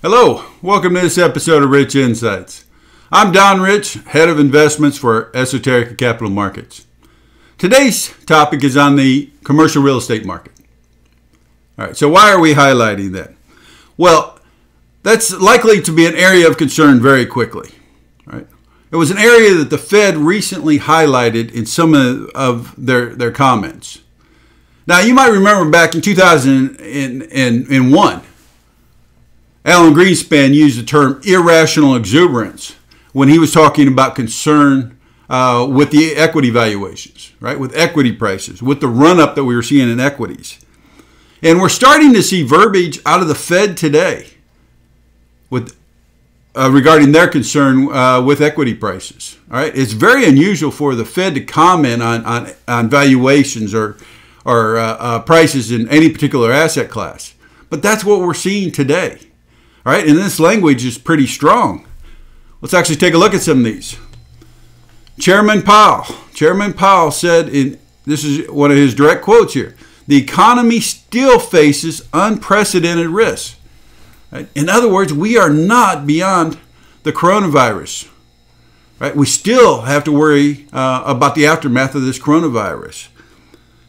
Hello, welcome to this episode of Rich Insights. I'm Don Rich, head of investments for Esoteric Capital Markets. Today's topic is on the commercial real estate market. All right, so why are we highlighting that? Well, that's likely to be an area of concern very quickly. Right? It was an area that the Fed recently highlighted in some of, their, their comments. Now, you might remember back in 2001, Alan Greenspan used the term irrational exuberance when he was talking about concern uh, with the equity valuations, right? With equity prices, with the run up that we were seeing in equities. And we're starting to see verbiage out of the Fed today with uh, regarding their concern uh, with equity prices. All right, it's very unusual for the Fed to comment on on, on valuations or or uh, uh prices in any particular asset class, but that's what we're seeing today. All right, and this language is pretty strong. Let's actually take a look at some of these. Chairman Powell, Chairman Powell said in this is one of his direct quotes here. The economy still faces unprecedented risks. Right? In other words, we are not beyond the coronavirus. Right? We still have to worry uh, about the aftermath of this coronavirus.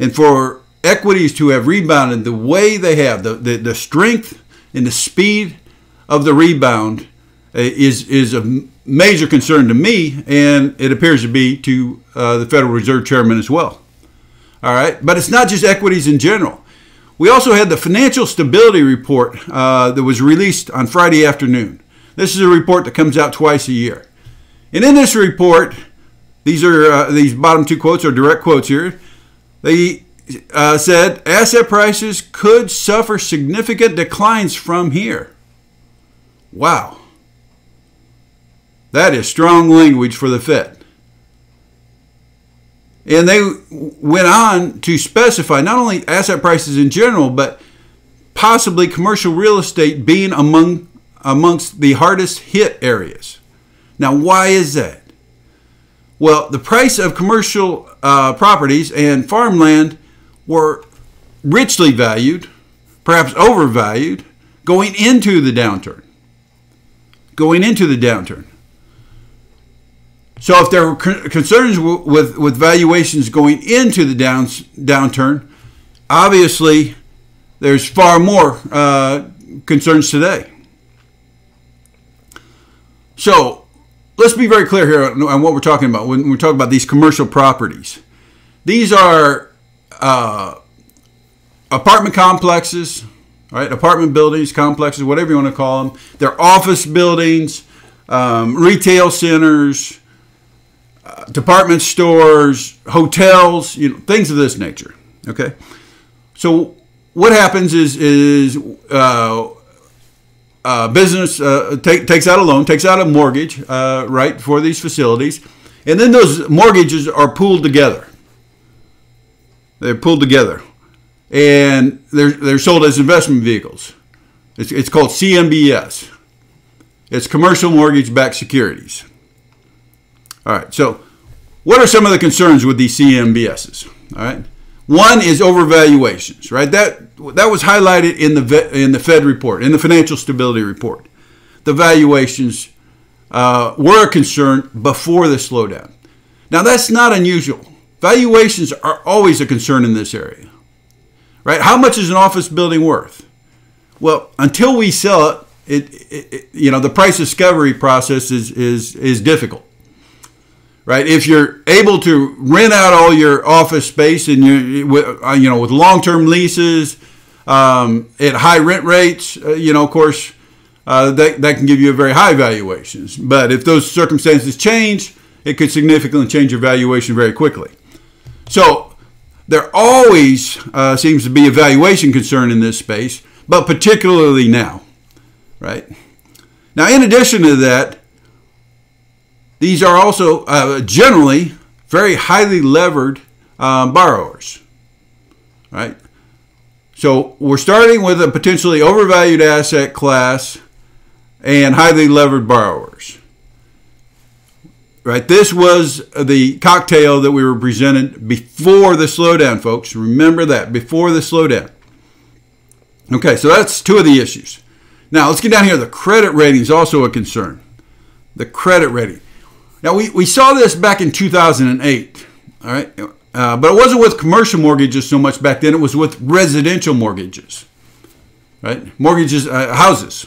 And for equities to have rebounded the way they have, the, the, the strength and the speed of the rebound uh, is is a major concern to me, and it appears to be to uh, the Federal Reserve Chairman as well. All right, but it's not just equities in general. We also had the financial stability report uh, that was released on Friday afternoon. This is a report that comes out twice a year, and in this report, these are uh, these bottom two quotes are direct quotes here. They uh, said asset prices could suffer significant declines from here. Wow. That is strong language for the Fed. And they went on to specify not only asset prices in general, but possibly commercial real estate being among amongst the hardest hit areas. Now, why is that? Well, the price of commercial uh, properties and farmland were richly valued, perhaps overvalued, going into the downturn going into the downturn. So if there were concerns with, with valuations going into the down, downturn, obviously there's far more uh, concerns today. So let's be very clear here on what we're talking about when we're talking about these commercial properties. These are uh, apartment complexes, right? Apartment buildings, complexes, whatever you want to call them. They're office buildings, um, retail centers, uh, department stores, hotels, you know, things of this nature. Okay, so what happens is is uh, uh, business uh, take, takes out a loan, takes out a mortgage, uh, right, for these facilities, and then those mortgages are pooled together. They're pulled together and they're, they're sold as investment vehicles. It's, it's called CMBS. It's commercial mortgage backed securities. All right, so what are some of the concerns with these CMBSs? All right, one is overvaluations, right? That that was highlighted in the in the Fed report, in the financial stability report. The valuations uh, were a concern before the slowdown. Now that's not unusual. Valuations are always a concern in this area right? How much is an office building worth? Well, until we sell it, it, it, it, you know the price discovery process is is is difficult right if you're able to rent out all your office space and you uh, you know with long-term leases um, at high rent rates uh, you know of course uh, that, that can give you a very high valuations but if those circumstances change it could significantly change your valuation very quickly so there always uh, seems to be a valuation concern in this space, but particularly now, right? Now, in addition to that, these are also uh, generally very highly levered um, borrowers, right? So we're starting with a potentially overvalued asset class and highly levered borrowers right? This was the cocktail that we were presented before the slowdown, folks. Remember that, before the slowdown. Okay, so that's two of the issues. Now let's get down here. The credit rating is also a concern. The credit rating. Now we, we saw this back in 2008. All right, uh, but it wasn't with commercial mortgages so much back then. It was with residential mortgages, right? Mortgages, uh, houses.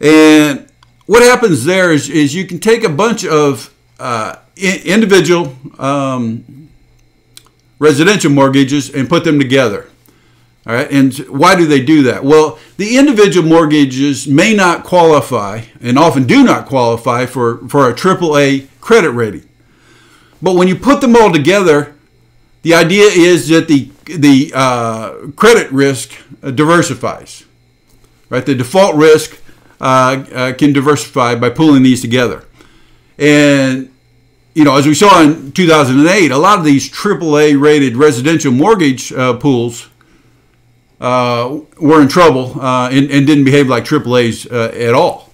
And what happens there is, is you can take a bunch of uh, individual um, residential mortgages and put them together. All right, and why do they do that? Well, the individual mortgages may not qualify, and often do not qualify for, for a AAA credit rating. But when you put them all together, the idea is that the the uh, credit risk diversifies, right? The default risk uh, uh, can diversify by pulling these together, and you know, as we saw in 2008, a lot of these AAA rated residential mortgage uh, pools uh, were in trouble uh, and, and, didn't behave like AAA's uh, at all.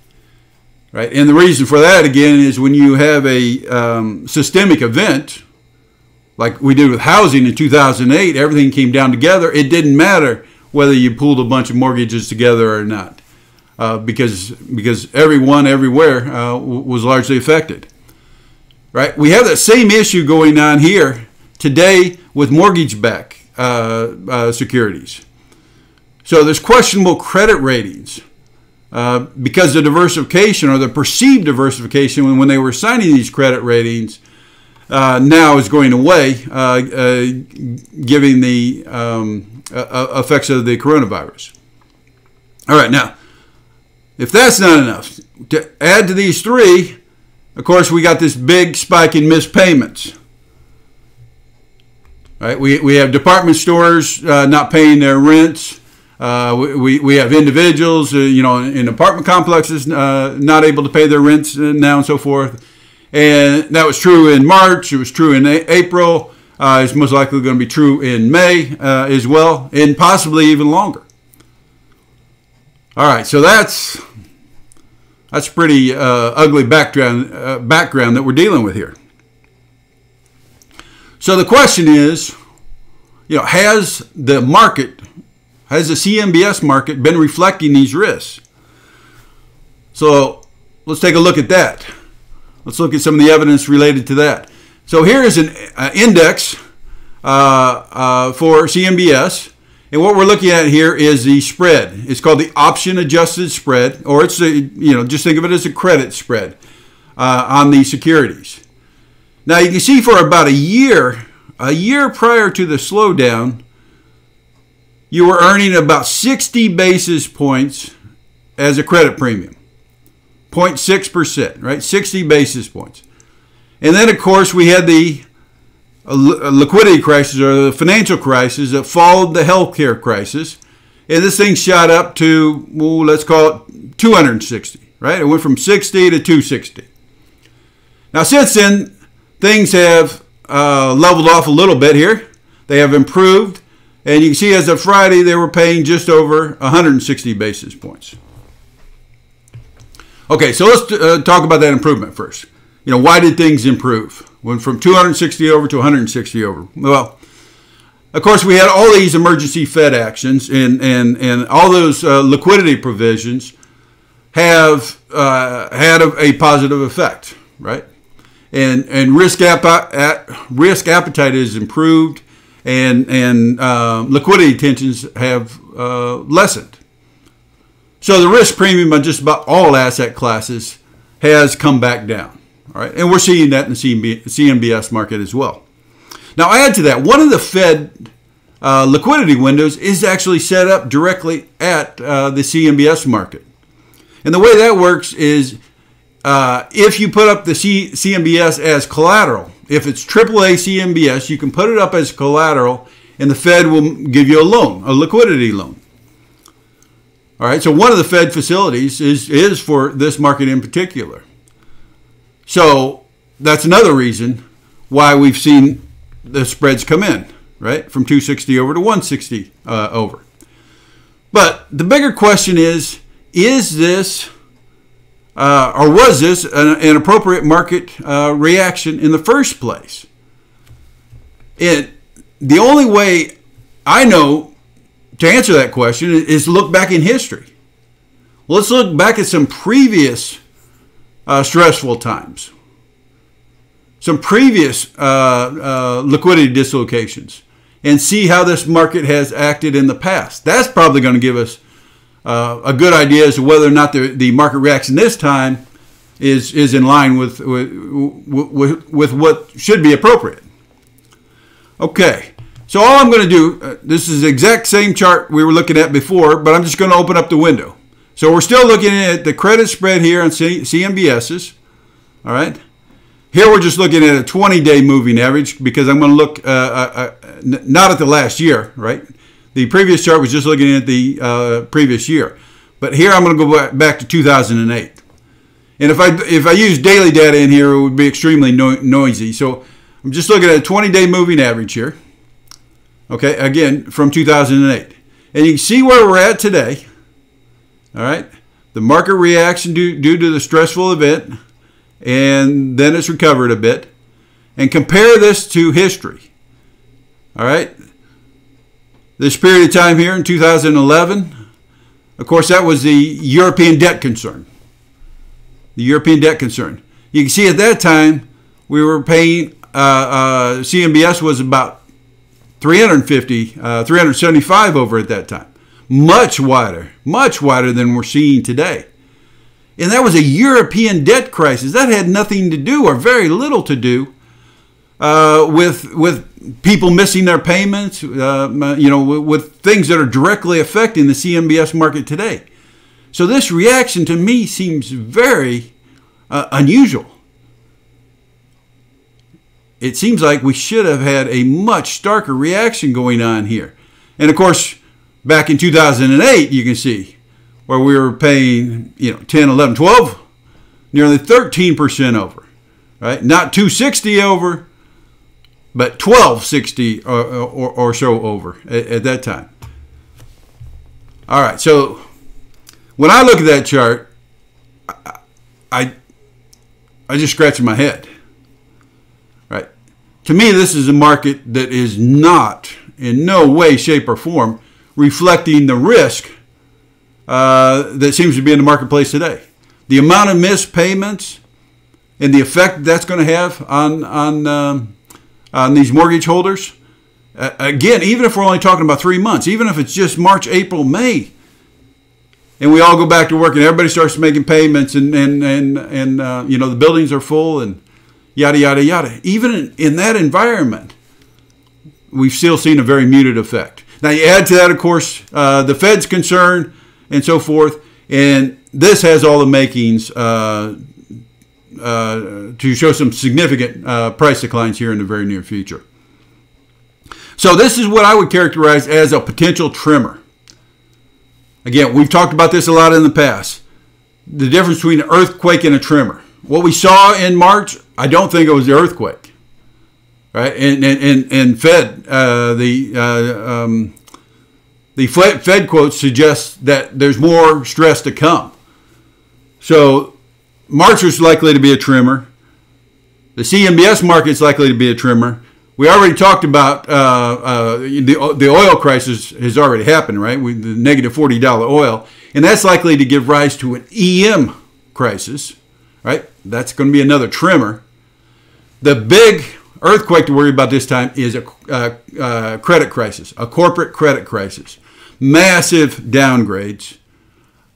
Right? And the reason for that, again, is when you have a um, systemic event, like we did with housing in 2008, everything came down together. It didn't matter whether you pulled a bunch of mortgages together or not. Uh, because because everyone everywhere uh, was largely affected. Right? We have that same issue going on here today with mortgage-backed uh, uh securities. So there's questionable credit ratings because the diversification or the perceived diversification when, when they were signing these credit ratings uh, now is going away, uh, uh giving the um, effects of the coronavirus. All right, now, if that's not enough, to add to these three, of course, we got this big spike in missed payments. Right? We, we have department stores uh, not paying their rents. Uh, we, we have individuals, uh, you know, in apartment complexes uh, not able to pay their rents now and so forth. And that was true in March. It was true in a- April. Uh, it's most likely going to be true in May uh, as well, and possibly even longer. All right, so that's that's pretty uh, ugly background background that we're dealing with here. So the question is, you know, has the market has the CMBS market been reflecting these risks? So let's take a look at that. Let's look at some of the evidence related to that. So here is an uh, index uh, uh, for CMBS. And what we're looking at here is the spread. It's called the option adjusted spread, or it's a, you know, just think of it as a credit spread uh, on these securities. Now you can see for about a year, a year prior to the slowdown, you were earning about 60 basis points as a credit premium. 0.6%, right? 60 basis points. And then, of course, we had the liquidity crisis or the financial crisis that followed the healthcare crisis. And this thing shot up to, well, let's call it 260, right? It went from 60 to 260. Now, since then, things have uh, leveled off a little bit here. They have improved. And you can see as of Friday, they were paying just over 160 basis points. Okay, so let's uh, talk about that improvement first. You know, why did things improve? Went from 260 over to 160 over. Well, of course, we had all these emergency Fed actions, and and and all those uh, liquidity provisions have uh, had a, a, positive effect, right? And and risk at risk appetite is improved and and uh, liquidity tensions have uh, lessened. So the risk premium on just about all asset classes has come back down. All right, and we're seeing that in the CMBS market as well. Now, add to that, one of the Fed uh, liquidity windows is actually set up directly at uh, the CMBS market. And the way that works is uh, if you put up the C- CMBS as collateral, if it's AAA CMBS, you can put it up as collateral and the Fed will give you a loan, a liquidity loan. All right, so one of the Fed facilities is, is for this market in particular. So that's another reason why we've seen the spreads come in, right? From 260 over to 160 uh, over. But the bigger question is is this uh, or was this an, an appropriate market uh, reaction in the first place? It, the only way I know to answer that question is look back in history. Let's look back at some previous uh, stressful times, some previous uh, uh, liquidity dislocations, and see how this market has acted in the past. That's probably going to give us uh, a good idea as to whether or not the, the market reaction this time is is in line with with, with, with what should be appropriate. Okay, so all I'm going to do, uh, this is the exact same chart we were looking at before, but I'm just going to open up the window. So we're still looking at the credit spread here on CMBSs. All right. Here we're just looking at a 20-day moving average because I'm going to look uh, uh, uh not at the last year, right? The previous chart was just looking at the uh, previous year. But here I'm going to go back to 2008. And if I if I use daily data in here, it would be extremely no noisy. So I'm just looking at a 20-day moving average here. Okay, again, from 2008. And you can see where we're at today. All right. The market reaction due, due to the stressful event, and then it's recovered a bit. And compare this to history. All right. This period of time here in 2011, of course, that was the European debt concern. The European debt concern. You can see at that time, we were paying, uh, uh, CMBS was about 350, uh, 375 over at that time much wider, much wider than we're seeing today. And that was a European debt crisis. That had nothing to do, or very little to do, uh, with with people missing their payments. Uh, you know, with, with things that are directly affecting the CMBS market today. So this reaction to me seems very uh, unusual. It seems like we should have had a much starker reaction going on here. And of course, back in 2008, you can see where we were paying, you know, 10, 11, 12, nearly 13% over, right? Not 260 over, but 1260 or, uh, uh, or, or so over at, at that time. All right, so when I look at that chart, I, I, I just scratch my head. Right? To me, this is a market that is not in no way, shape, or form reflecting the risk uh, that seems to be in the marketplace today. The amount of missed payments and the effect that's going to have on on um, on these mortgage holders. Uh, again, even if we're only talking about three months, even if it's just March, April, May, and we all go back to work and everybody starts making payments and and and and uh, you know the buildings are full and yada yada yada. Even in, in that environment, we've still seen a very muted effect. Now you add to that, of course, uh, the Fed's concern and so forth, and this has all the makings uh, uh, to show some significant uh, price declines here in the very near future. So this is what I would characterize as a potential tremor. Again, we've talked about this a lot in the past. The difference between an earthquake and a tremor. What we saw in March, I don't think it was the earthquake right? And and and Fed uh, the uh, um, the Fed quotes suggest that there's more stress to come. So March is likely to be a trimmer. The CMBS market is likely to be a trimmer. We already talked about uh, uh, the the oil crisis has already happened, right? With the negative forty dollar oil, and that's likely to give rise to an EM crisis, right? That's going to be another trimmer. The big earthquake to worry about this time is a uh, uh, credit crisis, a corporate credit crisis. Massive downgrades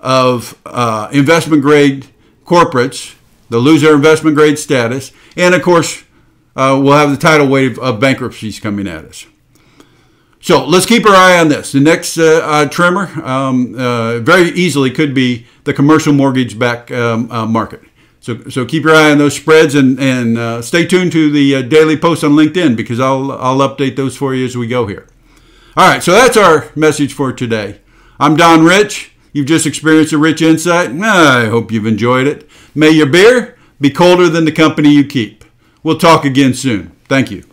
of uh, investment grade corporates, they'll lose their investment grade status, and of course, uh, we'll have the tidal wave of bankruptcies coming at us. So let's keep our eye on this. The next uh, uh, tremor um, very easily could be the commercial mortgage back um, market. So, so keep your eye on those spreads and, and uh, stay tuned to the uh, daily posts on LinkedIn because I'll, I'll update those for you as we go here. All right, so that's our message for today. I'm Don Rich. You've just experienced a rich insight. I hope you've enjoyed it. May your beer be colder than the company you keep. We'll talk again soon. Thank you.